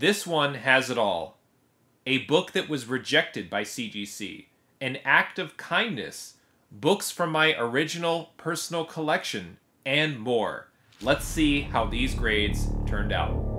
This one has it all. A book that was rejected by CGC. An act of kindness. Books from my original personal collection. And more. Let's see how these grades turned out.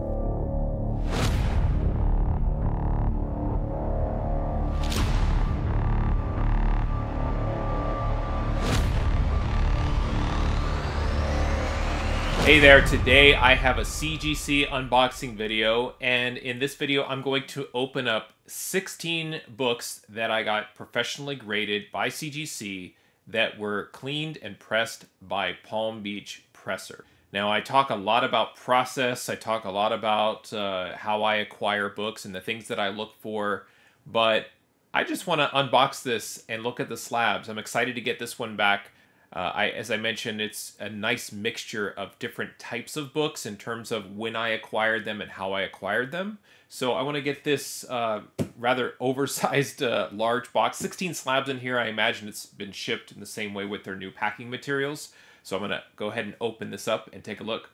Hey there, today I have a CGC unboxing video, and in this video I'm going to open up 16 books that I got professionally graded by CGC that were cleaned and pressed by Palm Beach Presser. Now I talk a lot about process, I talk a lot about uh, how I acquire books and the things that I look for, but I just want to unbox this and look at the slabs. I'm excited to get this one back. Uh, I, as I mentioned, it's a nice mixture of different types of books in terms of when I acquired them and how I acquired them. So I want to get this uh, rather oversized uh, large box. 16 slabs in here. I imagine it's been shipped in the same way with their new packing materials. So I'm going to go ahead and open this up and take a look.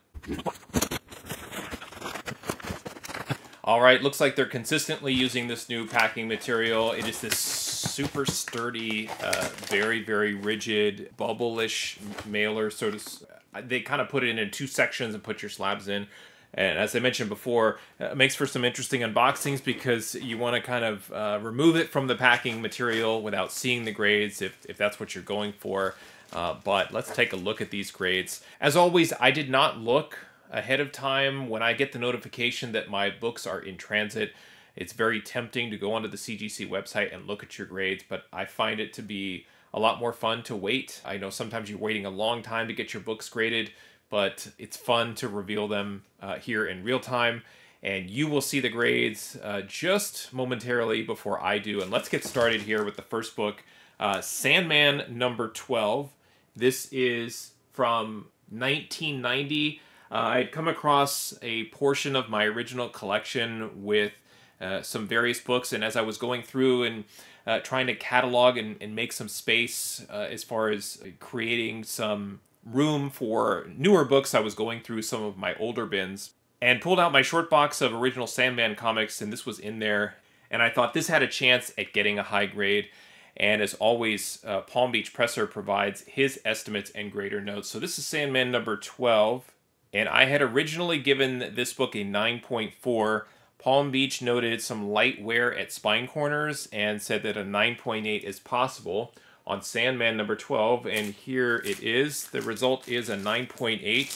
All right, looks like they're consistently using this new packing material. It is this super sturdy, uh, very, very rigid, bubble-ish mailer. Of, they kind of put it in two sections and put your slabs in. And as I mentioned before, it makes for some interesting unboxings because you want to kind of uh, remove it from the packing material without seeing the grades if, if that's what you're going for. Uh, but let's take a look at these grades. As always, I did not look ahead of time when I get the notification that my books are in transit. It's very tempting to go onto the CGC website and look at your grades, but I find it to be a lot more fun to wait. I know sometimes you're waiting a long time to get your books graded, but it's fun to reveal them uh, here in real time. And you will see the grades uh, just momentarily before I do. And let's get started here with the first book, uh, Sandman number 12. This is from 1990. Uh, I had come across a portion of my original collection with uh, some various books, and as I was going through and uh, trying to catalog and, and make some space uh, as far as creating some room for newer books, I was going through some of my older bins and pulled out my short box of original Sandman comics, and this was in there. And I thought this had a chance at getting a high grade. And as always, uh, Palm Beach Presser provides his estimates and grader notes. So this is Sandman number 12. And I had originally given this book a 9.4. Palm Beach noted some light wear at spine corners and said that a 9.8 is possible on Sandman number 12. And here it is. The result is a 9.8.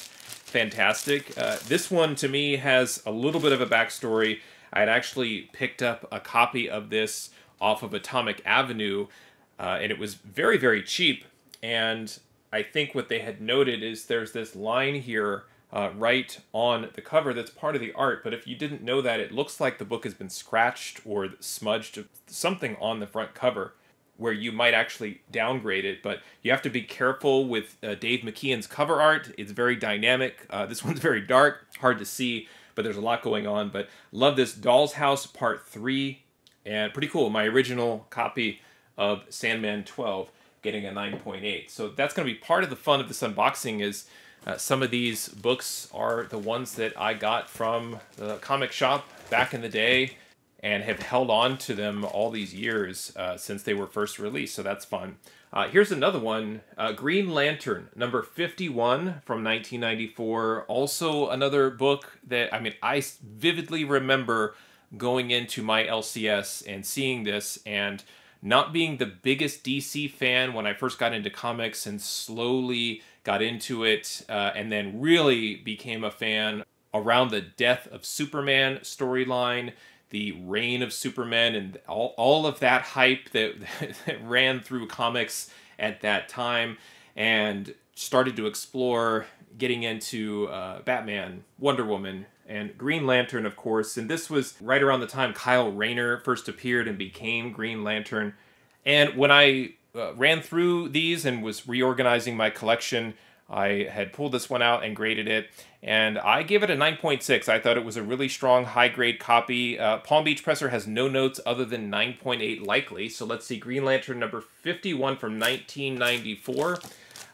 Fantastic. Uh, this one to me has a little bit of a backstory. I had actually picked up a copy of this off of Atomic Avenue, uh, and it was very, very cheap. And I think what they had noted is there's this line here uh, right on the cover that's part of the art. But if you didn't know that, it looks like the book has been scratched or smudged, something on the front cover where you might actually downgrade it. But you have to be careful with uh, Dave McKean's cover art. It's very dynamic. Uh, this one's very dark, hard to see, but there's a lot going on. But love this Doll's House Part 3, and pretty cool. My original copy of Sandman 12 getting a 9.8. So that's going to be part of the fun of this unboxing is uh, some of these books are the ones that I got from the comic shop back in the day and have held on to them all these years uh, since they were first released, so that's fun. Uh, here's another one uh, Green Lantern, number 51 from 1994. Also, another book that, I mean, I vividly remember going into my LCS and seeing this and not being the biggest DC fan when I first got into comics and slowly got into it, uh, and then really became a fan around the death of Superman storyline, the reign of Superman, and all, all of that hype that, that ran through comics at that time, and started to explore getting into uh, Batman, Wonder Woman, and Green Lantern, of course. And this was right around the time Kyle Rayner first appeared and became Green Lantern. And when I uh, ran through these and was reorganizing my collection. I had pulled this one out and graded it, and I gave it a 9.6. I thought it was a really strong, high grade copy. Uh, Palm Beach Presser has no notes other than 9.8 likely. So let's see Green Lantern number 51 from 1994,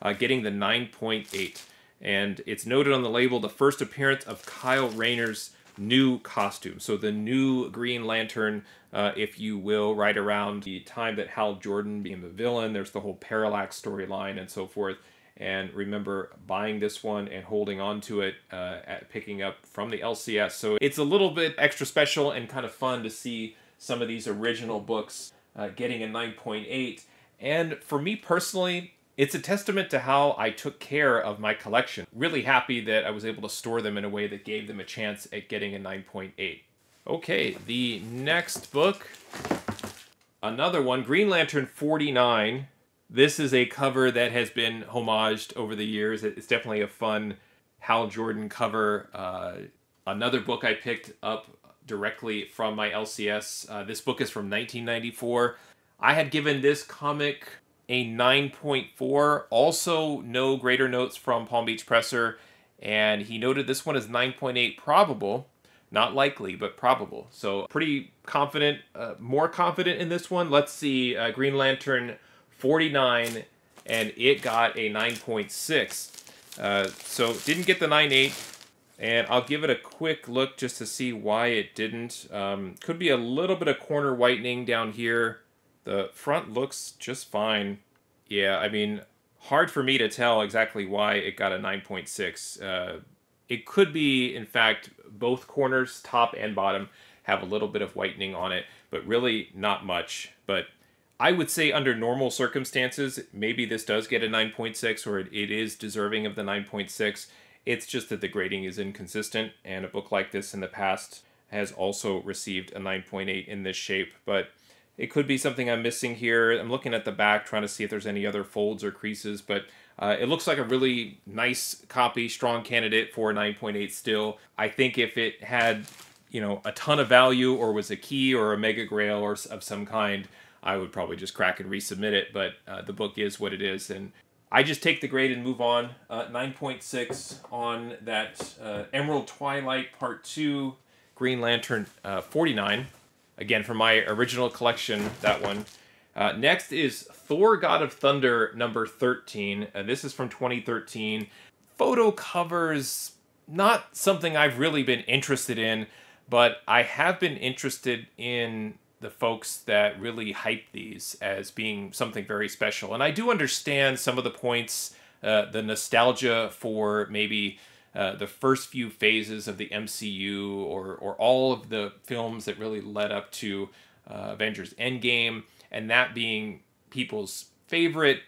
uh, getting the 9.8. And it's noted on the label the first appearance of Kyle Rayner's new costume. So the new Green Lantern, uh, if you will, right around the time that Hal Jordan became the villain. There's the whole Parallax storyline and so forth. And remember buying this one and holding on to it, uh, at picking up from the LCS. So it's a little bit extra special and kind of fun to see some of these original books uh, getting a 9.8. And for me personally, it's a testament to how I took care of my collection. Really happy that I was able to store them in a way that gave them a chance at getting a 9.8. Okay, the next book, another one, Green Lantern 49. This is a cover that has been homaged over the years. It's definitely a fun Hal Jordan cover. Uh, another book I picked up directly from my LCS. Uh, this book is from 1994. I had given this comic a 9.4. Also, no grader notes from Palm Beach Presser, and he noted this one is 9.8 probable. Not likely, but probable. So pretty confident, uh, more confident in this one. Let's see, uh, Green Lantern 49, and it got a 9.6. Uh, so didn't get the 9.8, and I'll give it a quick look just to see why it didn't. Um, could be a little bit of corner whitening down here. The front looks just fine. Yeah, I mean, hard for me to tell exactly why it got a 9.6. Uh, it could be, in fact, both corners, top and bottom, have a little bit of whitening on it, but really not much. But I would say under normal circumstances, maybe this does get a 9.6 or it, it is deserving of the 9.6. It's just that the grading is inconsistent, and a book like this in the past has also received a 9.8 in this shape. But it could be something I'm missing here. I'm looking at the back, trying to see if there's any other folds or creases, but uh, it looks like a really nice copy, strong candidate for 9.8 still. I think if it had, you know, a ton of value or was a key or a mega grail or of some kind, I would probably just crack and resubmit it, but uh, the book is what it is, and I just take the grade and move on. Uh, 9.6 on that uh, Emerald Twilight Part 2 Green Lantern uh, 49. Again, from my original collection, that one. Uh, next is Thor God of Thunder number 13. Uh, this is from 2013. Photo covers, not something I've really been interested in, but I have been interested in the folks that really hype these as being something very special. And I do understand some of the points, uh, the nostalgia for maybe uh, the first few phases of the MCU or, or all of the films that really led up to uh, Avengers Endgame, and that being people's favorite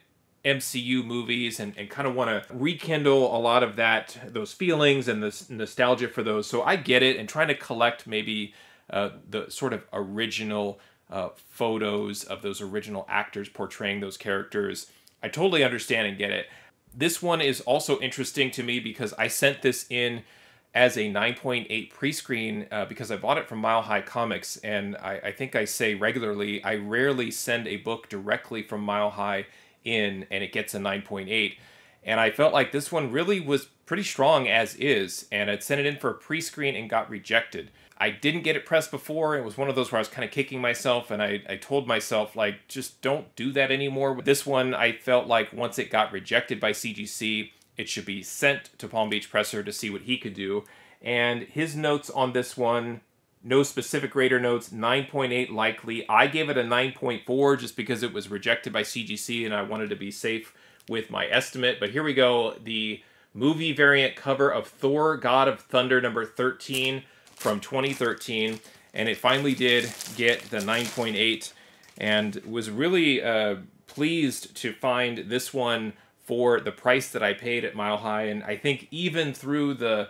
MCU movies and, and kind of want to rekindle a lot of that, those feelings and the nostalgia for those. So I get it, and trying to collect maybe uh, the sort of original uh, photos of those original actors portraying those characters. I totally understand and get it. This one is also interesting to me because I sent this in as a 9.8 pre-screen uh, because I bought it from Mile High Comics, and I, I, think I say regularly I rarely send a book directly from Mile High in, and it gets a 9.8. And I felt like this one really was pretty strong as is, and I'd sent it in for a pre-screen and got rejected. I didn't get it pressed before. It was one of those where I was kind of kicking myself, and I, I told myself, like, just don't do that anymore. This one, I felt like once it got rejected by CGC, it should be sent to Palm Beach Presser to see what he could do. And his notes on this one, no specific grader notes, 9.8 likely. I gave it a 9.4 just because it was rejected by CGC and I wanted to be safe with my estimate. But here we go the movie variant cover of Thor God of Thunder number 13 from 2013, and it finally did get the 9.8, and was really uh, pleased to find this one for the price that I paid at Mile High, and I think even through the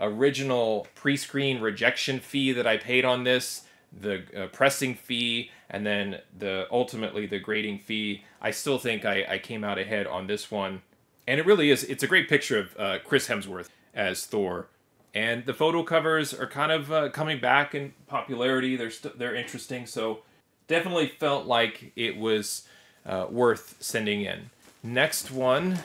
original pre-screen rejection fee that I paid on this, the uh, pressing fee, and then the ultimately the grading fee, I still think I, I came out ahead on this one. And it really is, it's a great picture of uh, Chris Hemsworth as Thor and the photo covers are kind of uh, coming back in popularity. They're st- they're interesting, so definitely felt like it was uh, worth sending in. Next one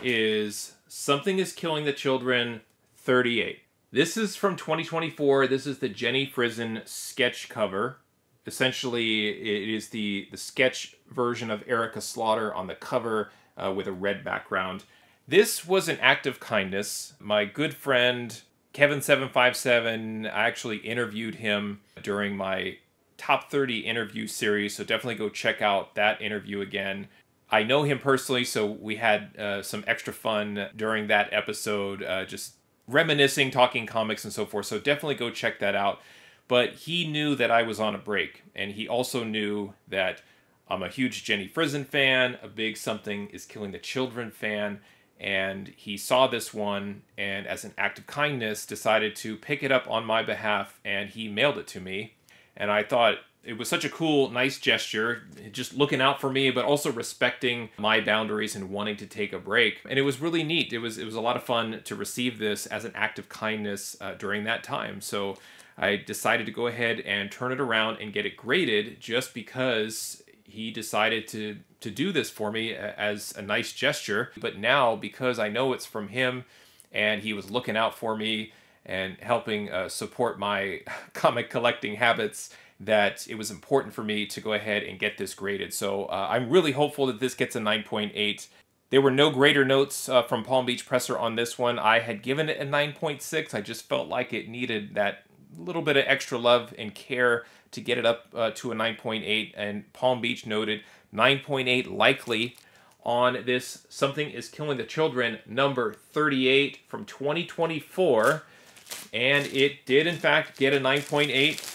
is Something is Killing the Children 38. This is from 2024. This is the Jenny Frison sketch cover. Essentially, it is the, the sketch version of Erica Slaughter on the cover uh, with a red background. This was an act of kindness. My good friend Kevin757, I actually interviewed him during my top 30 interview series, so definitely go check out that interview again. I know him personally, so we had uh, some extra fun during that episode, uh, just reminiscing, talking comics, and so forth. So definitely go check that out. But he knew that I was on a break, and he also knew that I'm a huge Jenny Frison fan, a big Something is Killing the Children fan, and he saw this one and, as an act of kindness, decided to pick it up on my behalf, and he mailed it to me. And I thought it was such a cool, nice gesture, just looking out for me, but also respecting my boundaries and wanting to take a break. And it was really neat. It was it was a lot of fun to receive this as an act of kindness uh, during that time. So I decided to go ahead and turn it around and get it graded, just because he decided to to do this for me as a nice gesture. But now, because I know it's from him, and he was looking out for me and helping uh, support my comic collecting habits that it was important for me to go ahead and get this graded. So uh, I'm really hopeful that this gets a 9.8. There were no grader notes uh, from Palm Beach Presser on this one. I had given it a 9.6. I just felt like it needed that little bit of extra love and care to get it up uh, to a 9.8. And Palm Beach noted 9.8 likely on this Something is Killing the Children number 38 from 2024. And it did, in fact, get a 9.8.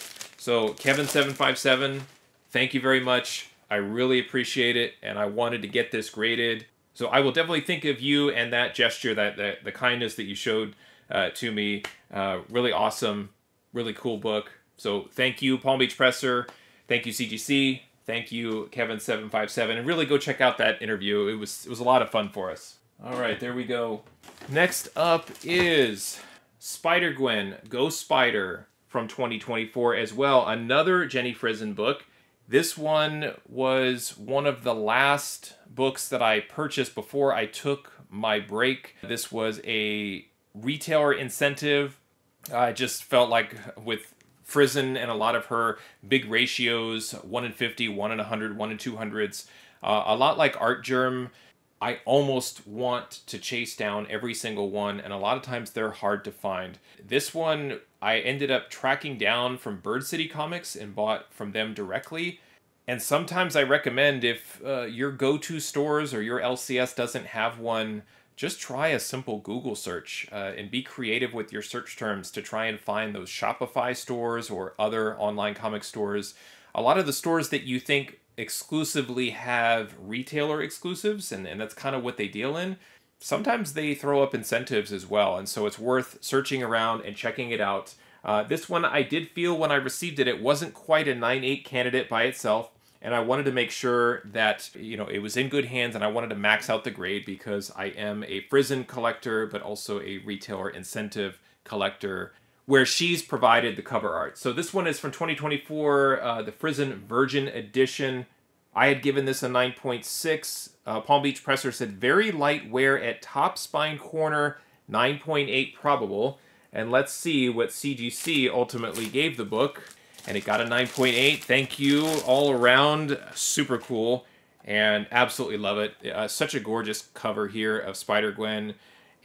So Kevin757, thank you very much. I really appreciate it, and I wanted to get this graded. So I will definitely think of you and that gesture, that, that the kindness that you showed uh, to me. Uh, really awesome, really cool book. So thank you, Palm Beach Presser. Thank you, CGC. Thank you, Kevin757. And really go check out that interview. It was it was a lot of fun for us. All right, there we go. Next up is Spider Gwen, Ghost Spider from 2024 as well. Another Jenny Frison book. This one was one of the last books that I purchased before I took my break. This was a retailer incentive. I just felt like with Frison and a lot of her big ratios 1 in 50, 1 in 100, 1 in 200s, uh, a lot like Artgerm. I almost want to chase down every single one, and a lot of times they're hard to find. This one I ended up tracking down from Bird City Comics and bought from them directly. And sometimes I recommend if uh, your go to stores or your LCS doesn't have one, just try a simple Google search uh, and be creative with your search terms to try and find those Shopify stores or other online comic stores. A lot of the stores that you think exclusively have retailer exclusives, and, and that's kind of what they deal in. Sometimes they throw up incentives as well, and so it's worth searching around and checking it out. Uh, this one, I did feel when I received it, it wasn't quite a 9.8 candidate by itself, and I wanted to make sure that you know it was in good hands, and I wanted to max out the grade because I am a Frison collector, but also a retailer incentive collector where she's provided the cover art. So this one is from 2024, uh, the Frison Virgin Edition. I had given this a 9.6. Uh, Palm Beach Presser said very light wear at top spine corner, 9.8 probable. And let's see what CGC ultimately gave the book. And it got a 9.8. Thank you all around. Super cool. And absolutely love it. Uh, such a gorgeous cover here of Spider-Gwen.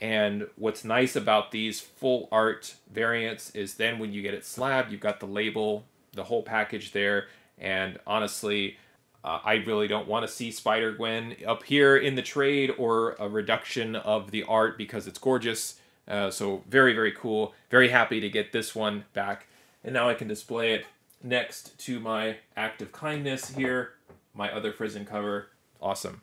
And what's nice about these full art variants is then when you get it slabbed, you've got the label, the whole package there. And honestly, uh, I really don't want to see Spider Gwen up here in the trade or a reduction of the art because it's gorgeous. Uh, so very, very cool. Very happy to get this one back. And now I can display it next to my Act of Kindness here, my other Frison cover. Awesome.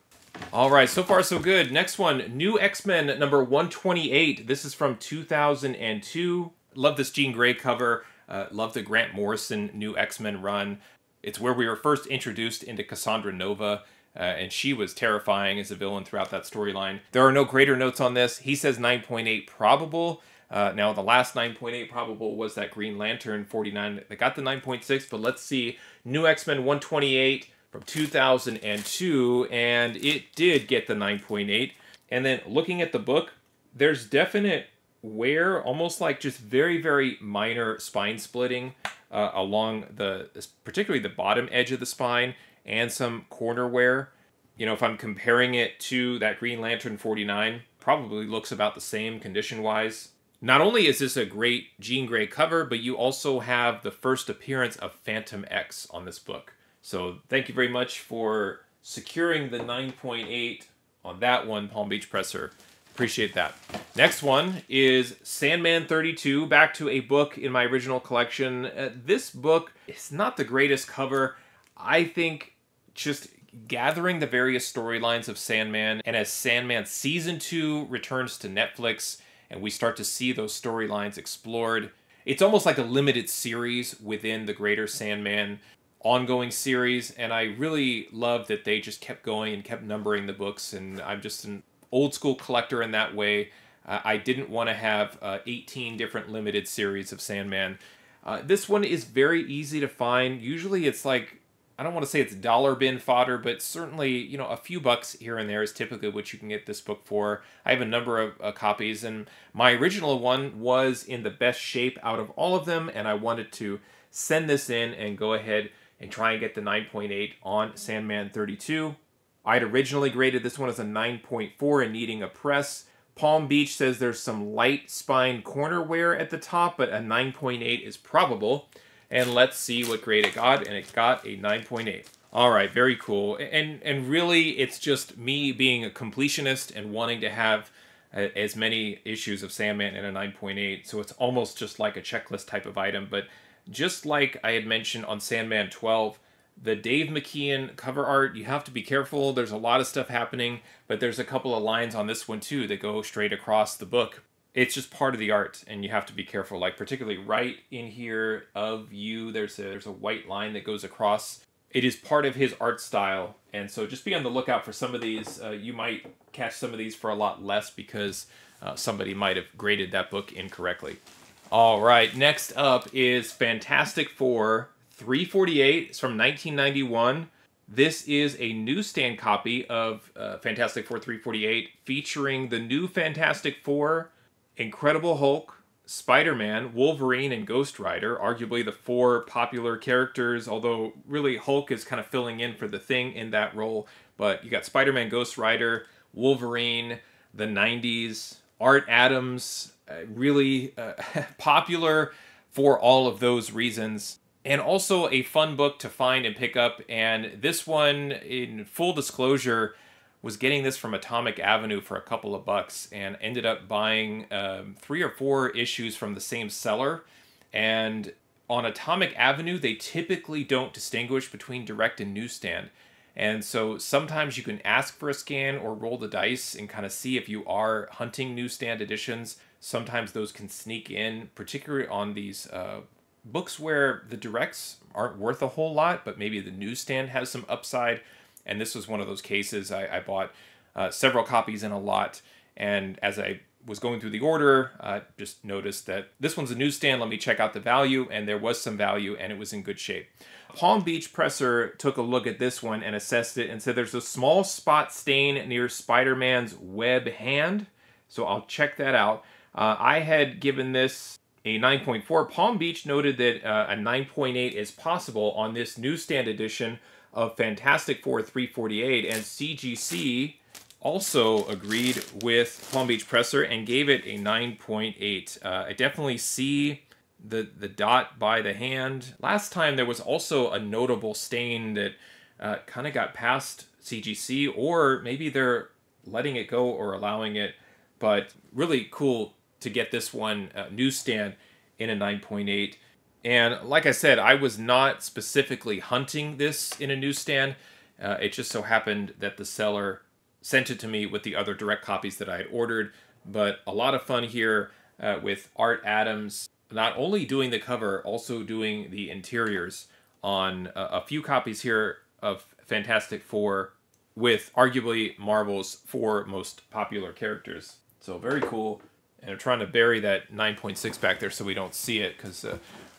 All right, so far so good. Next one, New X-Men number 128. This is from 2002. Love this Jean Grey cover. Uh, love the Grant Morrison New X-Men run. It's where we were first introduced into Cassandra Nova, uh, and she was terrifying as a villain throughout that storyline. There are no grader notes on this. He says 9.8 probable. Uh, now, the last 9.8 probable was that Green Lantern 49 that got the 9.6, but let's see. New X-Men 128 from 2002, and it did get the 9.8. And then looking at the book, there's definite wear, almost like just very, very minor spine splitting uh, along the, particularly the bottom edge of the spine, and some corner wear. You know, if I'm comparing it to that Green Lantern 49, probably looks about the same condition wise. Not only is this a great Jean Grey cover, but you also have the first appearance of Fantomex on this book. So thank you very much for securing the 9.8 on that one, Palm Beach Presser. Appreciate that. Next one is Sandman 32, back to a book in my original collection. Uh, this book is not the greatest cover. I think just gathering the various storylines of Sandman, and as Sandman Season 2 returns to Netflix and we start to see those storylines explored, it's almost like a limited series within the greater Sandman ongoing series. And I really love that they just kept going and kept numbering the books. And I'm just an old school collector in that way. Uh, I didn't want to have uh, 18 different limited series of Sandman. Uh, this one is very easy to find. Usually it's like, I don't want to say it's dollar bin fodder, but certainly, you know, a few bucks here and there is typically what you can get this book for. I have a number of uh, copies, and my original one was in the best shape out of all of them, and I wanted to send this in and go ahead and try and get the 9.8 on Sandman 32. I'd originally graded this one as a 9.4 and needing a press. Palm Beach says there's some light spine corner wear at the top, but a 9.8 is probable. And let's see what grade it got, and it got a 9.8. All right, very cool. And and really, it's just me being a completionist and wanting to have uh, as many issues of Sandman in a 9.8. So it's almost just like a checklist type of item. But just like I had mentioned on Sandman 12, the Dave McKean cover art, you have to be careful. There's a lot of stuff happening, but there's a couple of lines on this one too that go straight across the book. It's just part of the art, and you have to be careful. Like particularly right in here of you, there's a there's a white line that goes across. It is part of his art style, and so just be on the lookout for some of these. Uh, you might catch some of these for a lot less because uh, somebody might have graded that book incorrectly. All right, next up is Fantastic Four 348 is from 1991. This is a newsstand copy of uh, Fantastic Four 348 featuring the new Fantastic Four, Incredible Hulk, Spider Man, Wolverine, and Ghost Rider, arguably the four popular characters, although really Hulk is kind of filling in for the thing in that role. But you got Spider Man, Ghost Rider, Wolverine, the 90s, Art Adams, uh, really uh, popular for all of those reasons and also a fun book to find and pick up. And this one, in full disclosure, was getting this from Atomic Avenue for a couple of bucks and ended up buying um, three or four issues from the same seller. And on Atomic Avenue, they typically don't distinguish between direct and newsstand. And so sometimes you can ask for a scan or roll the dice and kind of see if you are hunting newsstand editions. Sometimes those can sneak in, particularly on these uh, books where the directs aren't worth a whole lot, but maybe the newsstand has some upside. And this was one of those cases. I, I bought uh, several copies in a lot, and as I was going through the order, I just noticed that this one's a newsstand. Let me check out the value, and there was some value, and it was in good shape. Palm Beach Presser took a look at this one and assessed it and said there's a small spot stain near Spider Man's web hand. So I'll check that out. Uh, I had given this a 9.4. Palm Beach noted that uh, a 9.8 is possible on this newsstand edition of Fantastic Four 348, and CGC also agreed with Palm Beach Presser and gave it a 9.8. Uh, I definitely see the the dot by the hand. Last time there was also a notable stain that uh, kind of got past CGC, or maybe they're letting it go or allowing it. But really cool to get this one uh, newsstand in a 9.8. And like I said, I was not specifically hunting this in a newsstand. Uh, it just so happened that the seller sent it to me with the other direct copies that I had ordered. But a lot of fun here uh, with Art Adams, not only doing the cover, also doing the interiors on a, a few copies here of Fantastic Four with arguably Marvel's four most popular characters. So very cool and I'm trying to bury that 9.6 back there so we don't see it because uh,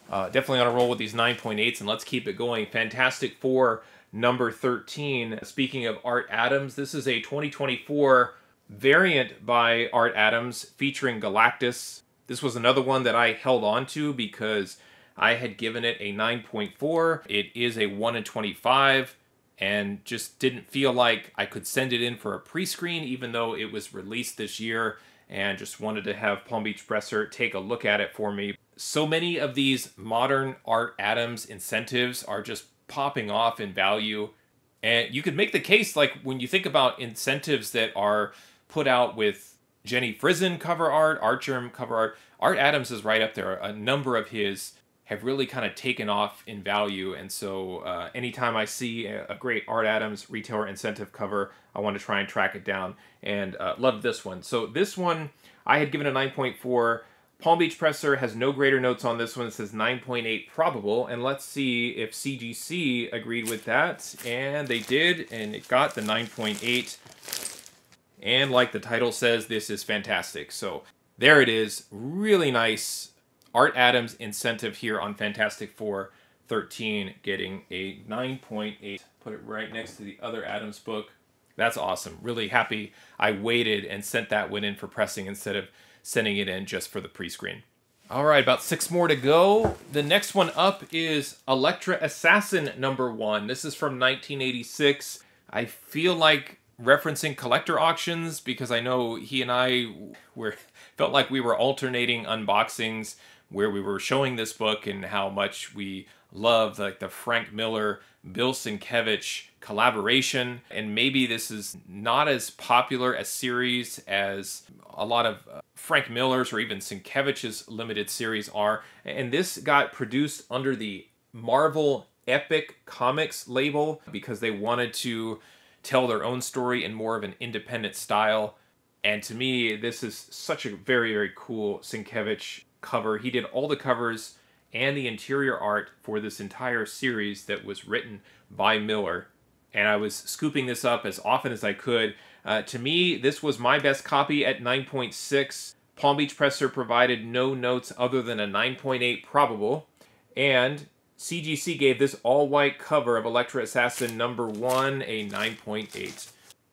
uh, definitely on a roll with these 9.8s and let's keep it going. Fantastic Four number 13. Speaking of Art Adams, this is a 2024 variant by Art Adams featuring Galactus. This was another one that I held on to because I had given it a 9.4. It is a 1 in 25 and just didn't feel like I could send it in for a pre-screen even though it was released this year and just wanted to have Palm Beach Presser take a look at it for me. So many of these modern Art Adams incentives are just popping off in value. And you could make the case, like when you think about incentives that are put out with Jenny Frison cover art, Artgerm cover art, Art Adams is right up there. A number of his have really kind of taken off in value. And so uh, anytime I see a, great Art Adams retailer incentive cover, I want to try and track it down. And uh, love this one. So this one I had given a 9.4. Palm Beach Presser has no grader notes on this one. It says 9.8 probable. And let's see if CGC agreed with that. And they did, and it got the 9.8. And like the title says, this is fantastic. So there it is. Really nice Art Adams incentive here on Fantastic Four 13 getting a 9.8. Put it right next to the other Adams book. That's awesome. Really happy I waited and sent that one in for pressing instead of sending it in just for the pre-screen. All right, about six more to go. The next one up is Elektra Assassin number one. This is from 1986. I feel like referencing collector auctions because I know he and I were felt like we were alternating unboxings where we were showing this book and how much we love like the Frank Miller Bill Sienkiewicz collaboration. And maybe this is not as popular a series as a lot of uh, Frank Miller's or even Sienkiewicz's limited series are. And this got produced under the Marvel Epic Comics label because they wanted to tell their own story in more of an independent style. And to me, this is such a very, very cool Sienkiewicz cover. He did all the covers and the interior art for this entire series that was written by Miller. And I was scooping this up as often as I could. Uh, to me, this was my best copy at 9.6. Palm Beach Presser provided no notes other than a 9.8 probable. And CGC gave this all-white cover of Elektra Assassin number 1 a 9.8.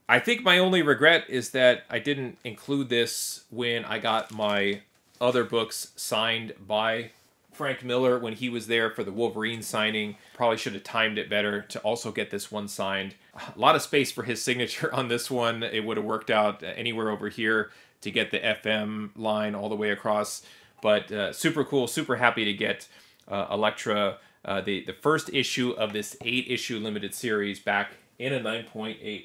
I think my only regret is that I didn't include this when I got my other books signed by Frank Miller when he was there for the Wolverine signing. Probably should have timed it better to also get this one signed. A lot of space for his signature on this one. It would have worked out anywhere over here to get the FM line all the way across. But uh, super cool, super happy to get uh, Elektra, uh, the, the first issue of this eight issue limited series back in a 9.8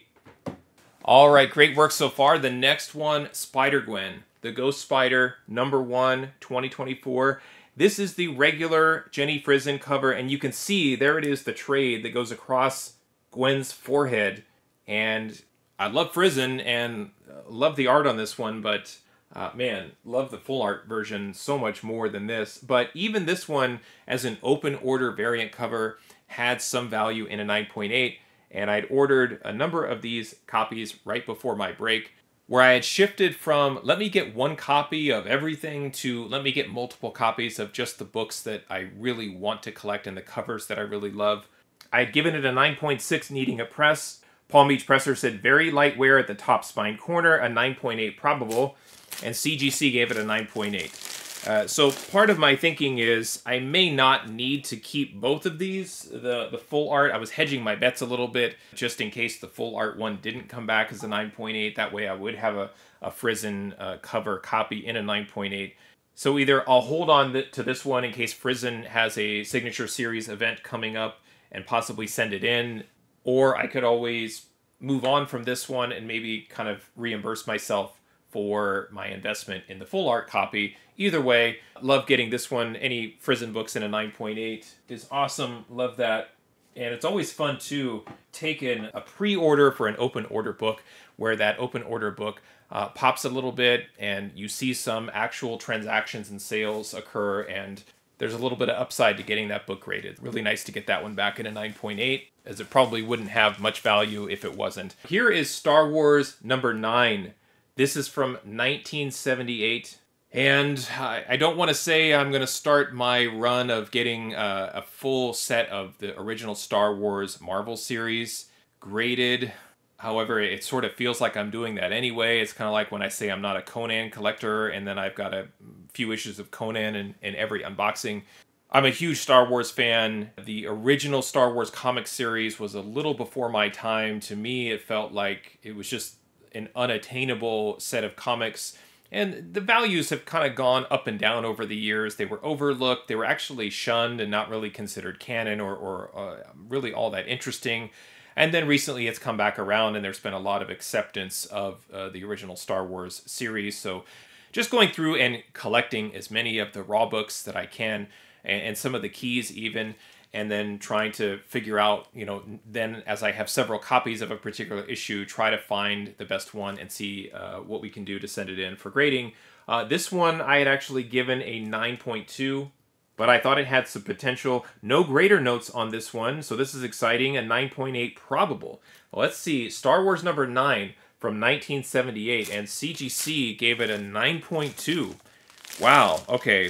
all right, great work so far. The next one, Spider Gwen, the Ghost Spider, number one, 2024. This is the regular Jenny Frison cover, and you can see there it is, the trade that goes across Gwen's forehead. And I love Frison and uh, love the art on this one, but uh, man, love the full art version so much more than this. But even this one, as an open order variant cover, had some value in a 9.8 and I'd ordered a number of these copies right before my break where I had shifted from let me get one copy of everything to let me get multiple copies of just the books that I really want to collect and the covers that I really love. I had given it a 9.6 needing a press. Palm Beach Presser said very light wear at the top spine corner, a 9.8 probable, and CGC gave it a 9.8. Uh, so part of my thinking is I may not need to keep both of these, the, the full art. I was hedging my bets a little bit just in case the full art one didn't come back as a 9.8. That way I would have a, a Frison uh, cover copy in a 9.8. So either I'll hold on th to this one in case Frison has a signature series event coming up and possibly send it in, or I could always move on from this one and maybe kind of reimburse myself for my investment in the full art copy. Either way, love getting this one. Any Frison books in a 9.8 is awesome. Love that. And it's always fun to take in a pre-order for an open order book where that open order book uh, pops a little bit and you see some actual transactions and sales occur and there's a little bit of upside to getting that book graded. Really nice to get that one back in a 9.8 as it probably wouldn't have much value if it wasn't. Here is Star Wars number 9 this is from 1978. And I don't want to say I'm going to start my run of getting a, a full set of the original Star Wars Marvel series graded. However, it sort of feels like I'm doing that anyway. It's kind of like when I say I'm not a Conan collector and then I've got a few issues of Conan in, in every unboxing. I'm a huge Star Wars fan. The original Star Wars comic series was a little before my time. To me, it felt like it was just an unattainable set of comics and the values have kind of gone up and down over the years. They were overlooked, they were actually shunned and not really considered canon or, or uh, really all that interesting. And then recently it's come back around, and there's been a lot of acceptance of uh, the original Star Wars series. So just going through and collecting as many of the raw books that I can, and, and some of the keys even and then trying to figure out, you know, then as I have several copies of a particular issue, try to find the best one and see uh, what we can do to send it in for grading. Uh, this one I had actually given a 9.2, but I thought it had some potential. No grader notes on this one, so this is exciting. A 9.8 probable. Well, let's see, Star Wars number 9 from 1978, and CGC gave it a 9.2. Wow, okay.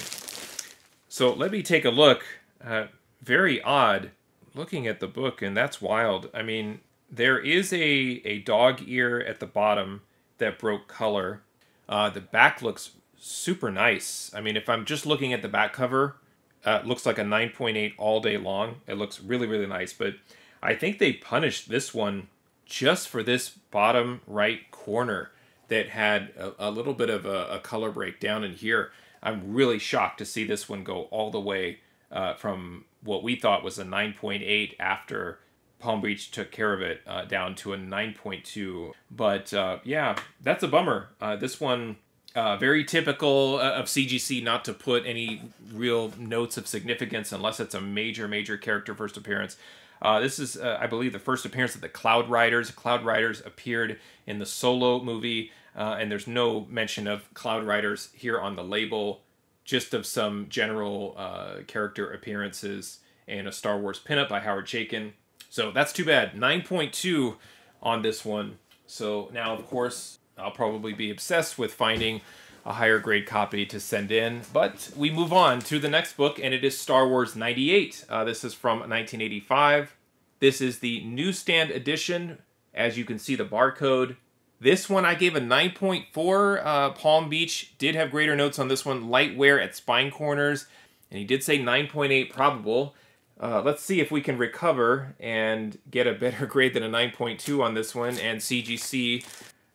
So let me take a look. Uh, very odd looking at the book, and that's wild. I mean, there is a, a dog ear at the bottom that broke color. Uh, the back looks super nice. I mean, if I'm just looking at the back cover, uh, looks like a 9.8 all day long. It looks really, really nice. But I think they punished this one just for this bottom right corner that had a, a little bit of a, a color break down in here. I'm really shocked to see this one go all the way uh, from what we thought was a 9.8 after Palm Beach took care of it uh, down to a 9.2. But uh, yeah, that's a bummer. Uh, this one, uh, very typical uh, of CGC not to put any real notes of significance unless it's a major, major character first appearance. Uh, this is, I believe, the first appearance of the Cloud Riders. Cloud Riders appeared in the Solo movie, and there's no mention of Cloud Riders here on the label just of some general uh, character appearances and a Star Wars pinup by Howard Chaykin. So that's too bad. 9.2 on this one. So now, of course, I'll probably be obsessed with finding a higher grade copy to send in. But we move on to the next book, and it is Star Wars 98. Uh, this is from 1985. This is the newsstand edition. As you can see, the barcode this one I gave a 9.4. Uh, Palm Beach did have grader notes on this one. Light wear at spine corners. And he did say 9.8 probable. Uh, let's see if we can recover and get a better grade than a 9.2 on this one. And CGC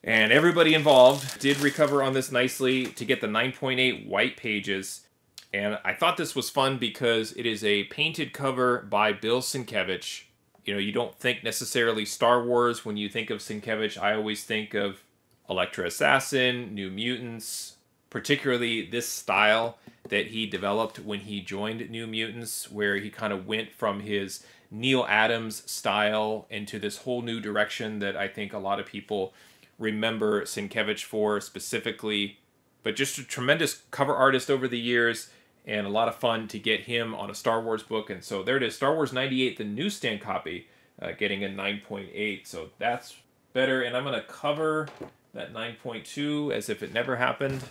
and everybody involved did recover on this nicely to get the 9.8 white pages. And I thought this was fun because it is a painted cover by Bill Sienkiewicz you know, you don't think necessarily Star Wars when you think of Sienkiewicz. I always think of Elektra Assassin, New Mutants, particularly this style that he developed when he joined New Mutants, where he kind of went from his Neal Adams style into this whole new direction that I think a lot of people remember Sienkiewicz for specifically. But just a tremendous cover artist over the years and a lot of fun to get him on a Star Wars book. And so there it is, Star Wars 98, the newsstand copy, uh, getting a 9.8. So that's better. And I'm going to cover that 9.2 as if it never happened.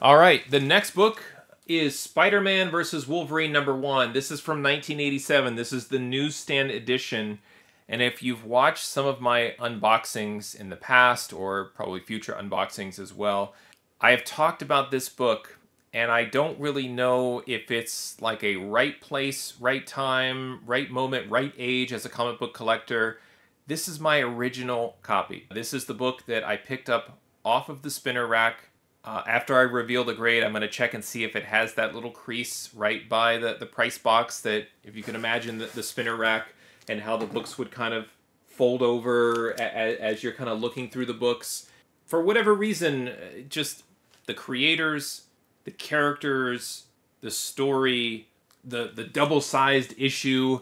All right, the next book is Spider-Man versus Wolverine number one. This is from 1987. This is the newsstand edition. And if you've watched some of my unboxings in the past, or probably future unboxings as well, I have talked about this book and I don't really know if it's like a right place, right time, right moment, right age as a comic book collector. This is my original copy. This is the book that I picked up off of the spinner rack. Uh, after I reveal the grade, I'm going to check and see if it has that little crease right by the, the price box that, if you can imagine the, the spinner rack and how the books would kind of fold over as, you're kind of looking through the books. For whatever reason, uh, just the creators the characters, the story, the the double-sized issue.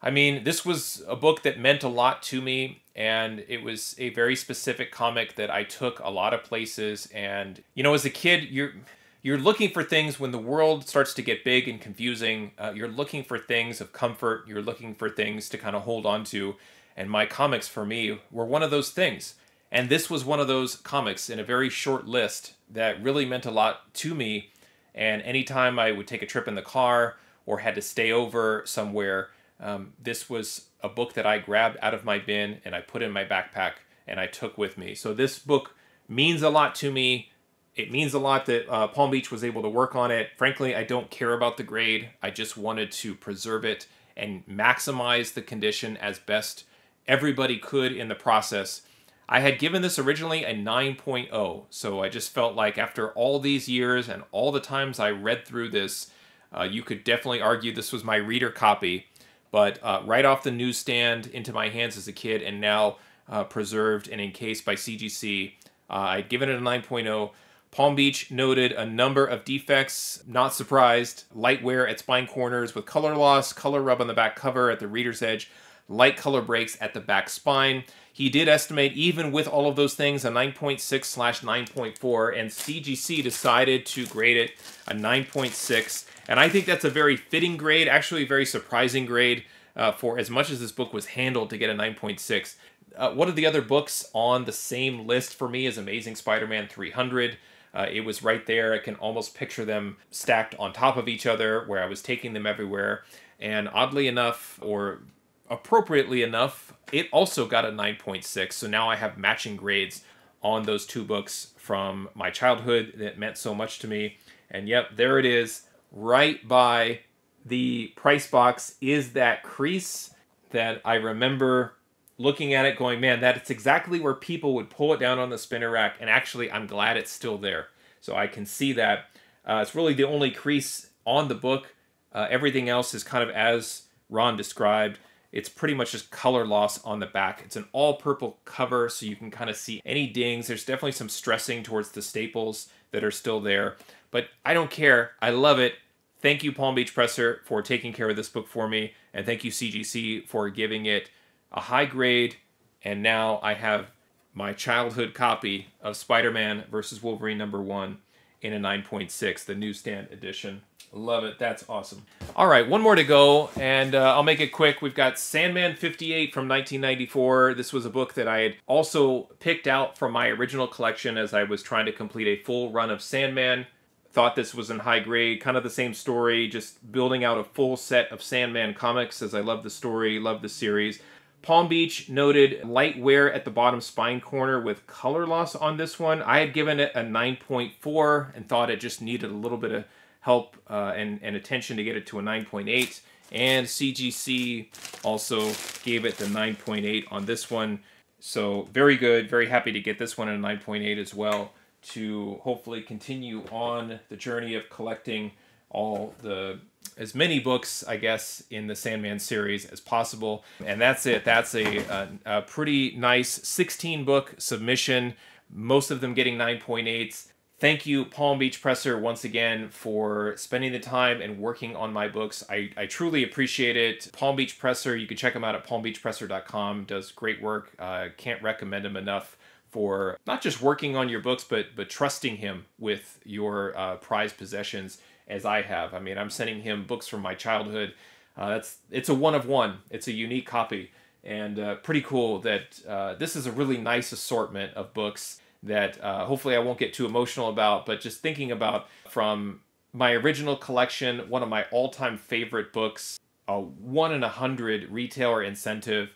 I mean, this was a book that meant a lot to me and it was a very specific comic that I took a lot of places and you know, as a kid, you're you're looking for things when the world starts to get big and confusing. Uh, you're looking for things of comfort. You're looking for things to kind of hold on to. And my comics for me were one of those things. And this was one of those comics in a very short list that really meant a lot to me. And anytime I would take a trip in the car or had to stay over somewhere, um, this was a book that I grabbed out of my bin and I put in my backpack and I took with me. So this book means a lot to me. It means a lot that uh, Palm Beach was able to work on it. Frankly, I don't care about the grade. I just wanted to preserve it and maximize the condition as best everybody could in the process. I had given this originally a 9.0, so I just felt like after all these years and all the times I read through this, uh, you could definitely argue this was my reader copy. But uh, right off the newsstand into my hands as a kid, and now uh, preserved and encased by CGC, uh, I'd given it a 9.0. Palm Beach noted a number of defects, not surprised. Light wear at spine corners with color loss, color rub on the back cover at the reader's edge, light color breaks at the back spine. He did estimate, even with all of those things, a 9.6 slash 9.4, and CGC decided to grade it a 9.6. And I think that's a very fitting grade, actually a very surprising grade uh, for as much as this book was handled to get a 9.6. Uh, one of the other books on the same list for me is Amazing Spider-Man 300. Uh, it was right there. I can almost picture them stacked on top of each other where I was taking them everywhere. And oddly enough, or appropriately enough, it also got a 9.6. So now I have matching grades on those two books from my childhood that meant so much to me. And yep, there it is. Right by the price box is that crease that I remember looking at it going, man, that's exactly where people would pull it down on the spinner rack. And actually, I'm glad it's still there. So I can see that. Uh, it's really the only crease on the book. Uh, everything else is kind of as Ron described. It's pretty much just color loss on the back. It's an all purple cover, so you can kind of see any dings. There's definitely some stressing towards the staples that are still there, but I don't care. I love it. Thank you, Palm Beach Presser, for taking care of this book for me, and thank you, CGC, for giving it a high grade. And now I have my childhood copy of Spider Man versus Wolverine number one in a 9.6, the newsstand edition. Love it. That's awesome. All right, one more to go, and uh, I'll make it quick. We've got Sandman 58 from 1994. This was a book that I had also picked out from my original collection as I was trying to complete a full run of Sandman. Thought this was in high grade, kind of the same story, just building out a full set of Sandman comics as I love the story, love the series. Palm Beach noted light wear at the bottom spine corner with color loss on this one. I had given it a 9.4 and thought it just needed a little bit of help uh, and, and attention to get it to a 9.8. And CGC also gave it the 9.8 on this one. So very good. Very happy to get this one at a 9.8 as well to hopefully continue on the journey of collecting all the as many books, I guess, in the Sandman series as possible. And that's it. That's a, a, a pretty nice 16 book submission, most of them getting 9.8s. Thank you, Palm Beach Presser, once again for spending the time and working on my books. I, I truly appreciate it. Palm Beach Presser, you can check them out at palmbeachpresser.com. Does great work. Uh, can't recommend him enough for not just working on your books, but but trusting him with your uh, prized possessions as I have. I mean, I'm sending him books from my childhood. Uh, that's it's a one of one. It's a unique copy, and uh, pretty cool that uh, this is a really nice assortment of books that uh, hopefully I won't get too emotional about, but just thinking about from my original collection, one of my all time favorite books, a one in a hundred retailer incentive,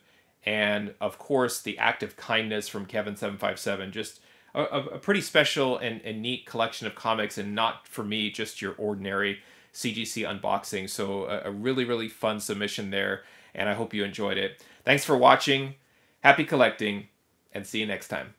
and of course, The Act of Kindness from Kevin757. Just a, a pretty special and, and neat collection of comics, and not for me, just your ordinary CGC unboxing. So, a, a really, really fun submission there, and I hope you enjoyed it. Thanks for watching. Happy collecting, and see you next time.